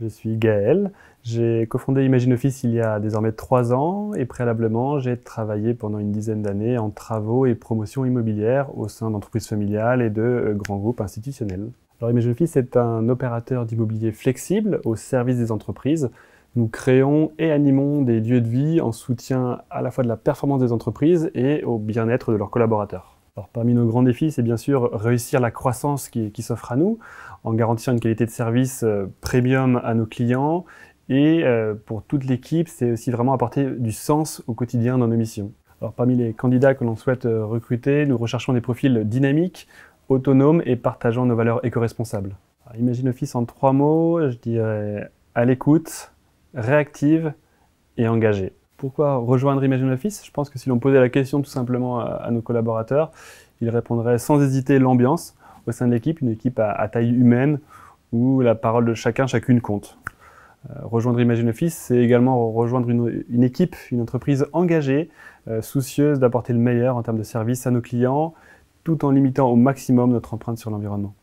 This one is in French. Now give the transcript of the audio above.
Je suis Gaël. J'ai cofondé Imagine Office il y a désormais trois ans et préalablement, j'ai travaillé pendant une dizaine d'années en travaux et promotion immobilière au sein d'entreprises familiales et de euh, grands groupes institutionnels. Alors Imagine Office est un opérateur d'immobilier flexible au service des entreprises. Nous créons et animons des lieux de vie en soutien à la fois de la performance des entreprises et au bien-être de leurs collaborateurs. Parmi nos grands défis, c'est bien sûr réussir la croissance qui, s'offre à nous, en garantissant une qualité de service euh, premium à nos clients. Et euh, pour toute l'équipe, c'est aussi vraiment apporter du sens au quotidien dans nos missions. Alors, parmi les candidats que l'on souhaite euh, recruter, nous recherchons des profils dynamiques, autonomes et partageant nos valeurs éco-responsables. Imagine Office en trois mots, je dirais à l'écoute, réactive et engagée. Pourquoi rejoindre Imagine Office? Je pense que si l'on posait la question tout simplement à, nos collaborateurs, ils répondraient sans hésiter l'ambiance au sein de l'équipe, une équipe à, taille humaine où la parole de chacun, chacune compte. Euh, rejoindre Imagine Office, c'est également rejoindre une, équipe, une entreprise engagée, euh, soucieuse d'apporter le meilleur en termes de service à nos clients, tout en limitant au maximum notre empreinte sur l'environnement.